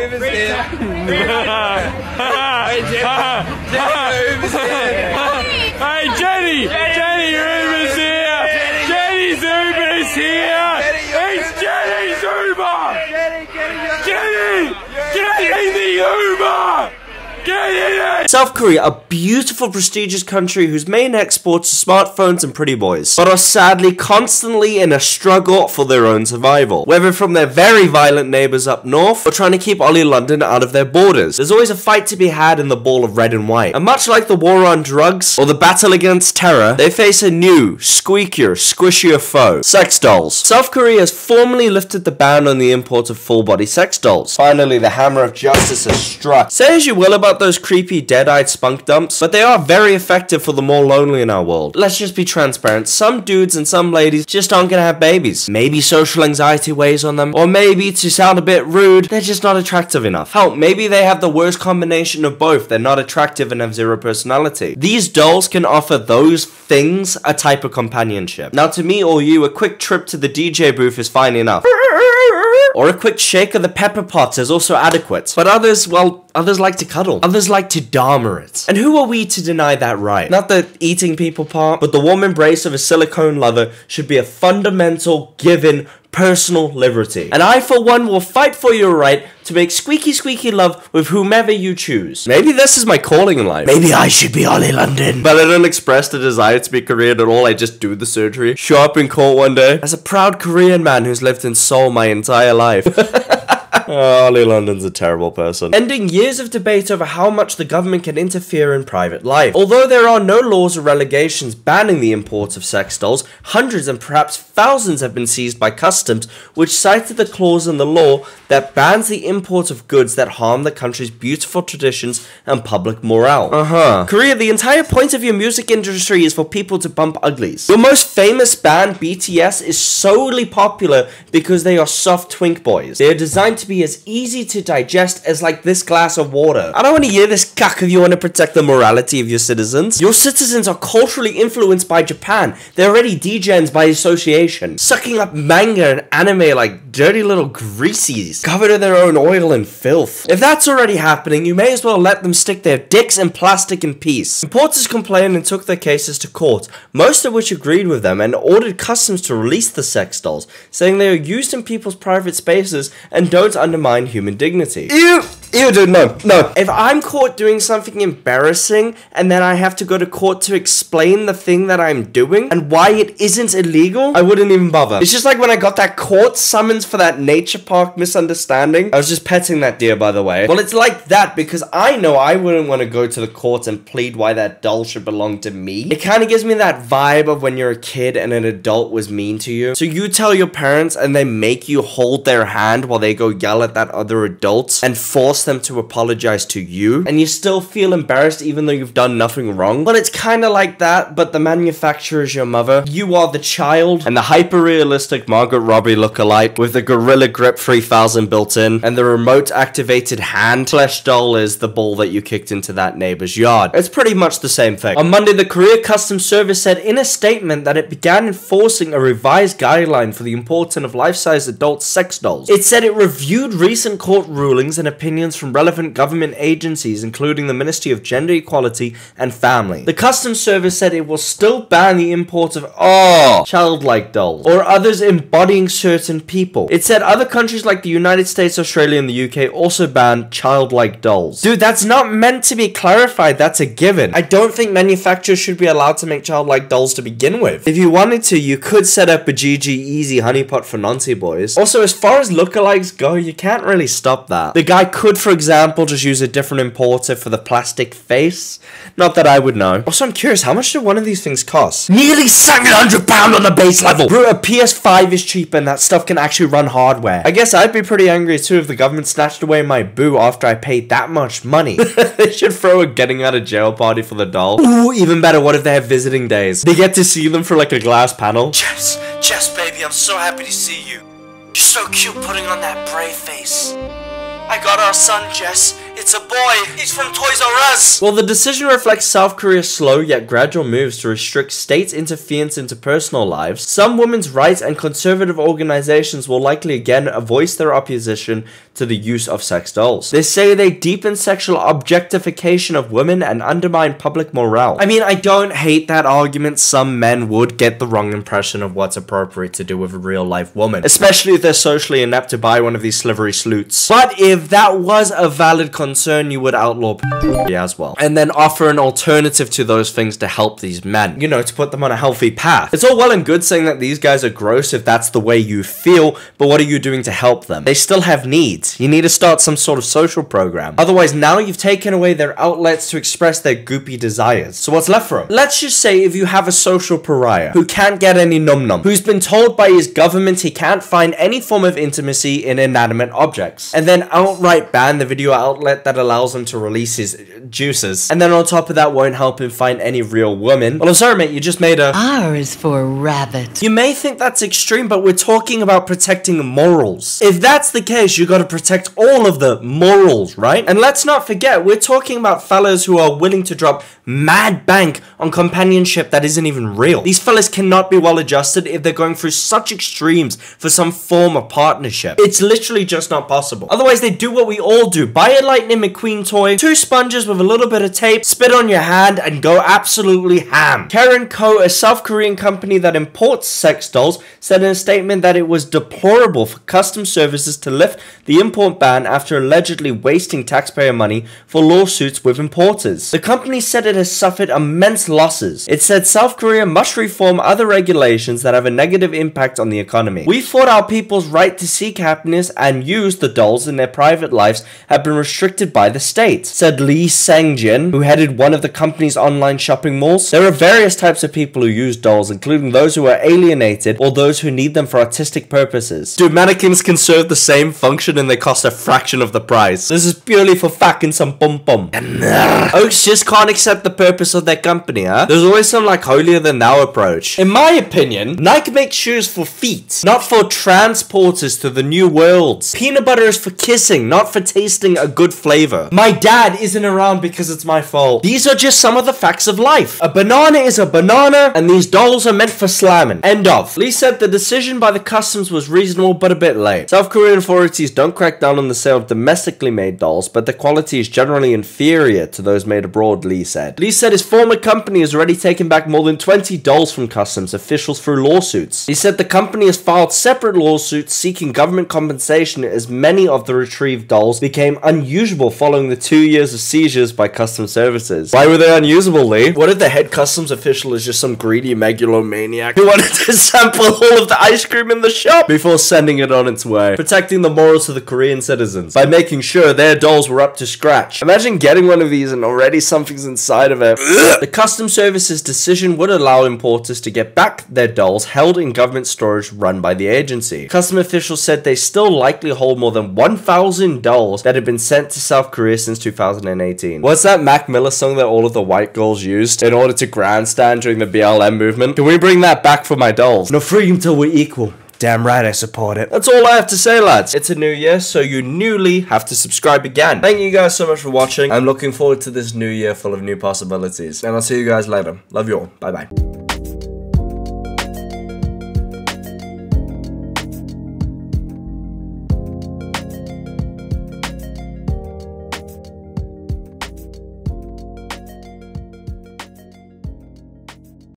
Hey Jenny! Jenny, Uber's here! Jenny's Uber's here! It's Jenny's Uber! Jenny! Get in the Uber! South Korea, a beautiful, prestigious country whose main exports are smartphones and pretty boys, but are sadly constantly in a struggle for their own survival. Whether from their very violent neighbours up north, or trying to keep Ollie London out of their borders. There's always a fight to be had in the ball of red and white. And much like the war on drugs, or the battle against terror, they face a new, squeakier, squishier foe. Sex dolls. South Korea has formally lifted the ban on the import of full-body sex dolls. Finally, the hammer of justice has struck. Say as you will about those creepy dead-eyed spunk dumps, but they are very effective for the more lonely in our world. Let's just be transparent. Some dudes and some ladies just aren't gonna have babies. Maybe social anxiety weighs on them, or maybe, to sound a bit rude, they're just not attractive enough. Hell, maybe they have the worst combination of both. They're not attractive and have zero personality. These dolls can offer those things a type of companionship. Now, to me or you, a quick trip to the DJ booth is fine enough. Or a quick shake of the pepper pots is also adequate. But others, well, others like to cuddle. Others like to Dahmer it. And who are we to deny that right? Not the eating people part, but the warm embrace of a silicone lover should be a fundamental given personal liberty. And I, for one, will fight for your right to make squeaky squeaky love with whomever you choose. Maybe this is my calling in life. Maybe I should be Ollie London. But I don't express the desire to be Korean at all. I just do the surgery. Show up in court one day as a proud Korean man who's lived in Seoul my entire life. Oh, Ollie London's a terrible person. Ending years of debate over how much the government can interfere in private life. Although there are no laws or relegations banning the import of sex dolls, hundreds and perhaps thousands have been seized by customs, which cited the clause in the law that bans the import of goods that harm the country's beautiful traditions and public morale. Uh huh. Korea, the entire point of your music industry is for people to bump uglies. Your most famous band, BTS, is solely popular because they are soft twink boys. They are designed to be as easy to digest as like this glass of water. I don't want to hear this cack if you want to protect the morality of your citizens. Your citizens are culturally influenced by Japan. They're already degens by association, sucking up manga and anime like dirty little greasies, covered in their own oil and filth. If that's already happening, you may as well let them stick their dicks in plastic in peace. Importers complained and took their cases to court, most of which agreed with them and ordered customs to release the sex dolls, saying they are used in people's private spaces and don't undermine human dignity. Ew! Ew, dude, no, no. If I'm caught doing something embarrassing and then I have to go to court to explain the thing that I'm doing and why it isn't illegal, I wouldn't even bother. It's just like when I got that court summons for that nature park misunderstanding. I was just petting that deer, by the way. Well, it's like that because I know I wouldn't want to go to the court and plead why that doll should belong to me. It kind of gives me that vibe of when you're a kid and an adult was mean to you. So you tell your parents and they make you hold their hand while they go yell at that other adult and force them to apologize to you. And you still feel embarrassed even though you've done nothing wrong. Well, it's kind of like that, but the manufacturer is your mother. You are the child and the hyper-realistic Margaret Robbie lookalike with the Gorilla Grip 3000 built in and the remote activated hand flesh doll is the ball that you kicked into that neighbor's yard. It's pretty much the same thing. On Monday, the Korea Customs Service said in a statement that it began enforcing a revised guideline for the importing of life-size adult sex dolls. It said it reviewed recent court rulings and opinions from relevant government agencies, including the Ministry of Gender Equality and Family. The Customs Service said it will still ban the import of oh childlike dolls or others embodying certain people. It said other countries like the United States, Australia, and the UK also ban childlike dolls. Dude, that's not meant to be clarified. That's a given. I don't think manufacturers should be allowed to make childlike dolls to begin with. If you wanted to, you could set up a GG Easy honeypot for Nancy boys. Also, as far as lookalikes go, you can't really stop that. The guy could, for example, just use a different importer for the plastic face. Not that I would know. Also, I'm curious, how much do one of these things cost? Nearly 700 pound on the base level! Bro, a PS5 is cheap and that stuff can actually run hardware. I guess I'd be pretty angry too if the government snatched away my boo after I paid that much money. they should throw a getting out of jail party for the doll. Ooh, even better, what if they have visiting days? They get to see them for like a glass panel. Jess, Jess, baby, I'm so happy to see you. You're so cute putting on that brave face. I got our son, Jess. It's a boy. He's from Toys R Us. Well, the decision reflects South Korea's slow yet gradual moves to restrict state interference into personal lives. Some women's rights and conservative organizations will likely again voice their opposition to the use of sex dolls. They say they deepen sexual objectification of women and undermine public morale. I mean, I don't hate that argument. Some men would get the wrong impression of what's appropriate to do with a real life woman, especially if they're socially inept to buy one of these slivery sleuts. But if that was a valid concern, you would outlaw as well. And then offer an alternative to those things to help these men, you know, to put them on a healthy path. It's all well and good saying that these guys are gross if that's the way you feel, but what are you doing to help them? They still have needs. You need to start some sort of social program. Otherwise, now you've taken away their outlets to express their goopy desires. So what's left for them? Let's just say if you have a social pariah who can't get any num num, who's been told by his government he can't find any form of intimacy in inanimate objects, and then outright ban the video outlet that allows him to release his juices, and then on top of that won't help him find any real woman. Well, I'm sorry, mate, you just made a. R is for rabbit. You may think that's extreme, but we're talking about protecting morals. If that's the case, you gotta protect all of the morals, right? And let's not forget, we're talking about fellas who are willing to drop mad bank on companionship that isn't even real. These fellas cannot be well adjusted if they're going through such extremes for some form of partnership. It's literally just not possible. Otherwise, they do what we all do. Buy a Lightning McQueen toy, two sponges with a little bit of tape, spit on your hand, and go absolutely ham. Karen Co., a South Korean company that imports sex dolls, said in a statement that it was deplorable for custom services to lift the import ban after allegedly wasting taxpayer money for lawsuits with importers. The company said it has suffered immense losses. It said South Korea must reform other regulations that have a negative impact on the economy. We thought our people's right to seek happiness and use the dolls in their private lives have been restricted by the state, said Lee Sang-jin, who headed one of the company's online shopping malls. There are various types of people who use dolls, including those who are alienated or those who need them for artistic purposes. Do mannequins can serve the same function and they cost a fraction of the price. This is purely for fucking some bum bum. Oaks just can't accept the purpose of their company, huh? There's always some like holier than thou approach. In my opinion, Nike makes shoes for feet, not for transporters to the new worlds. Peanut butter is for kissing, not for tasting a good flavor. My dad isn't around because it's my fault. These are just some of the facts of life. A banana is a banana, and these dolls are meant for slamming. End of. Lee said the decision by the customs was reasonable but a bit late. South Korean authorities don't crack down on the sale of domestically made dolls, but the quality is generally inferior to those made abroad, Lee said. Lee said his former company has already taken back more than 20 dolls from customs officials through lawsuits. He said the company has filed separate lawsuits seeking government compensation as many of the retrieved dolls became unusable following the two years of seizures by customs services. Why were they unusable, Lee? What if the head customs official is just some greedy megalomaniac who wanted to sample all of the ice cream in the shop before sending it on its way? Protecting the morals of the Korean citizens by making sure their dolls were up to scratch. Imagine getting one of these and already something's inside of it. the customs service's decision would allow importers to get back their dolls held in government storage run by the agency. Custom officials said they still likely hold more than 1,000 dolls that had been sent to South Korea since 2018. What's that Mac Miller song that all of the white girls used in order to grandstand during the BLM movement? Can we bring that back for my dolls? No freedom till we're equal. Damn right I support it. That's all I have to say, lads. It's a new year, so you newly have to subscribe again. Thank you guys so much for watching. I'm looking forward to this new year full of new possibilities. And I'll see you guys later. Love you all. Bye bye.